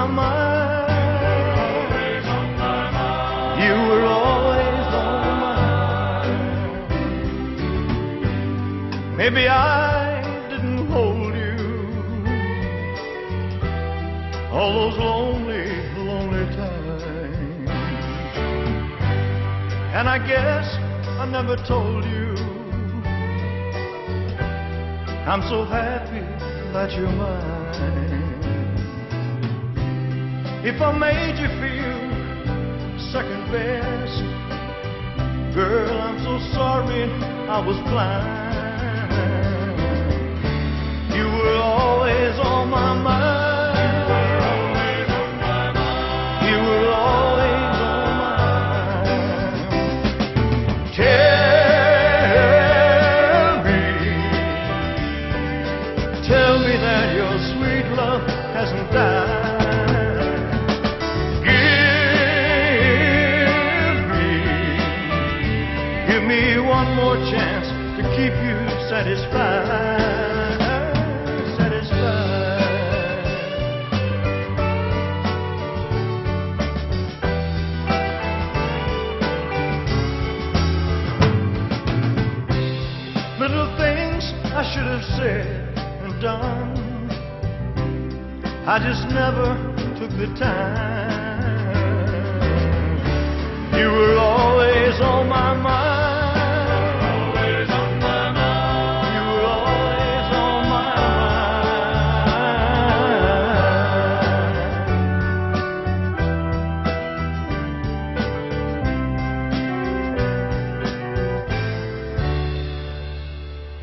On my mind. You were always on my mind. Maybe I didn't hold you all those lonely, lonely times. And I guess I never told you I'm so happy that you're mine. If I made you feel second best, girl, I'm so sorry I was blind. You were always on my mind. One more chance to keep you satisfied. Satisfied. Little things I should have said and done. I just never took the time.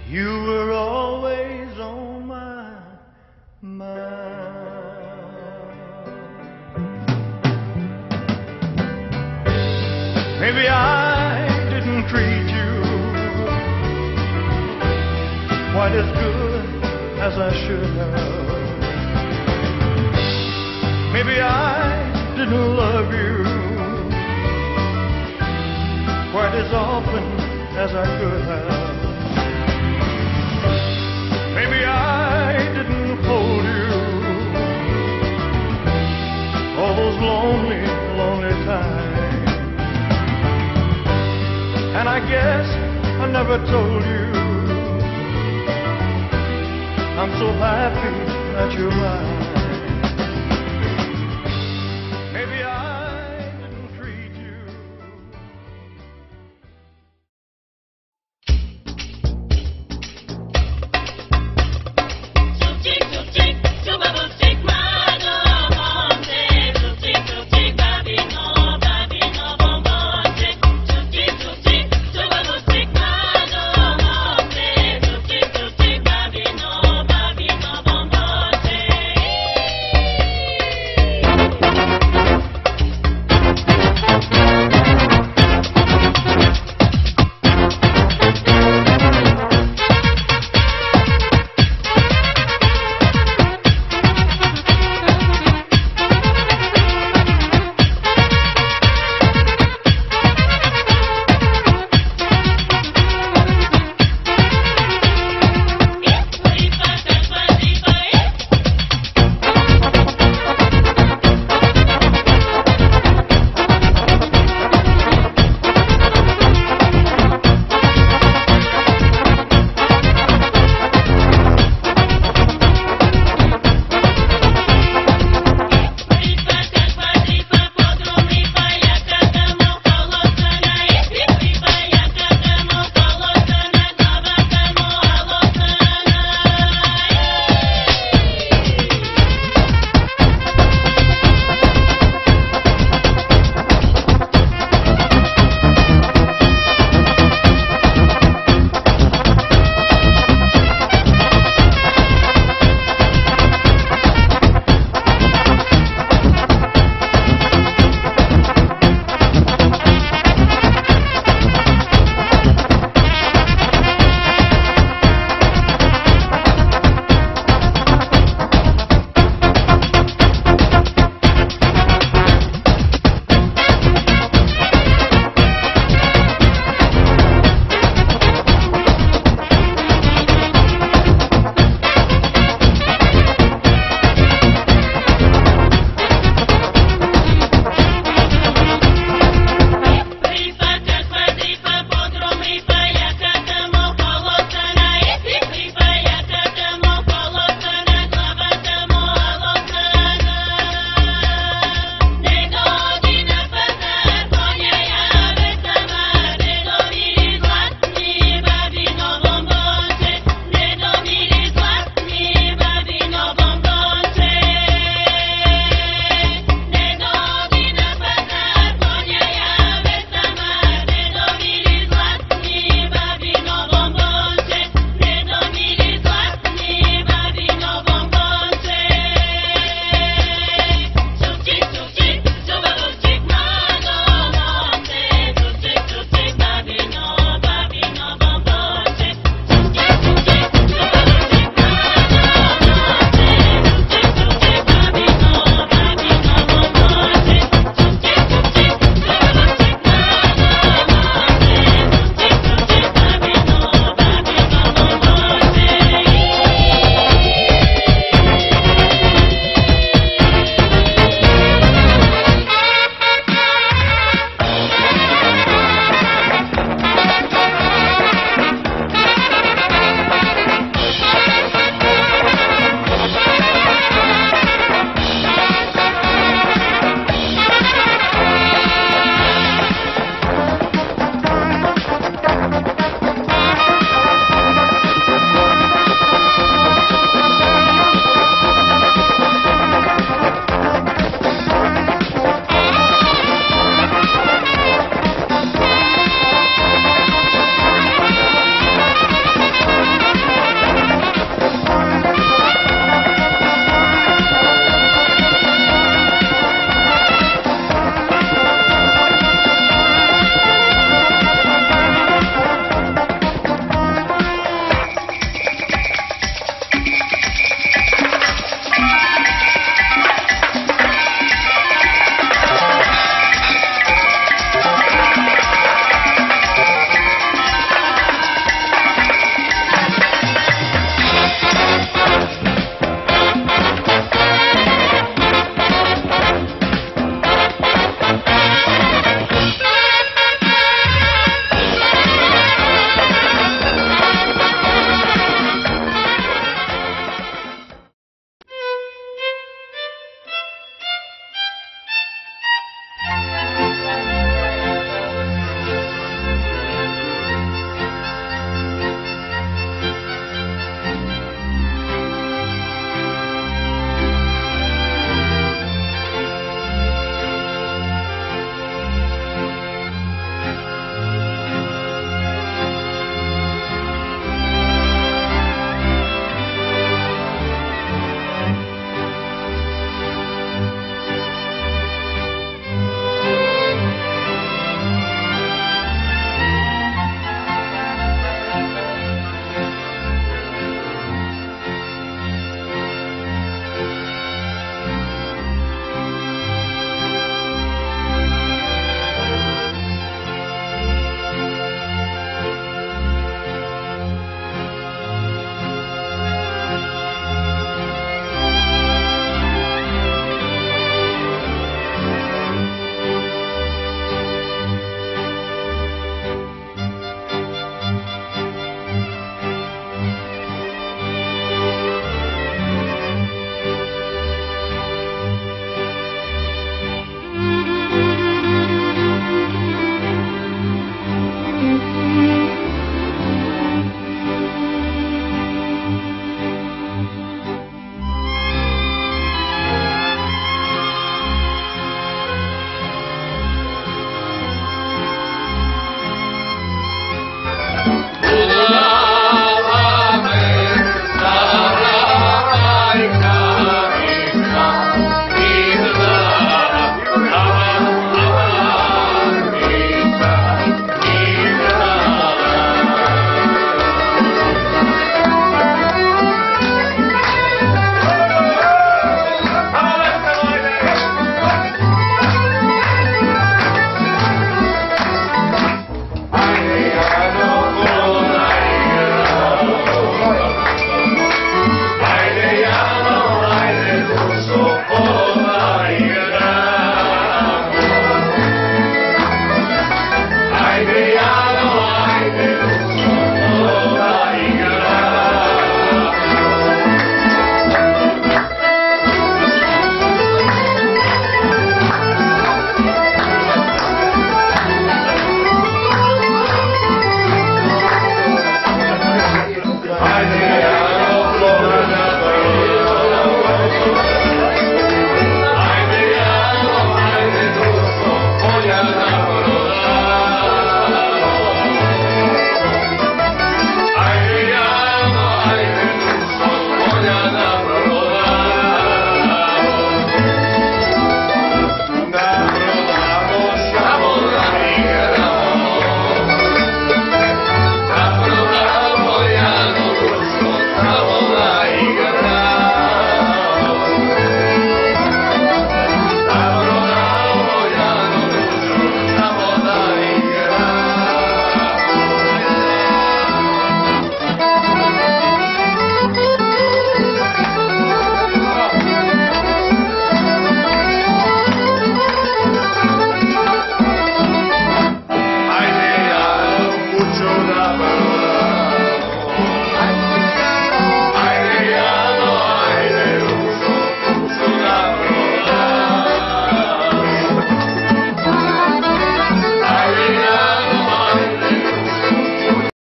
You were always on my mind. Maybe I didn't treat you quite as good as I should have. Maybe I didn't love you quite as often as I could have. I never told you I'm so happy that you're mine.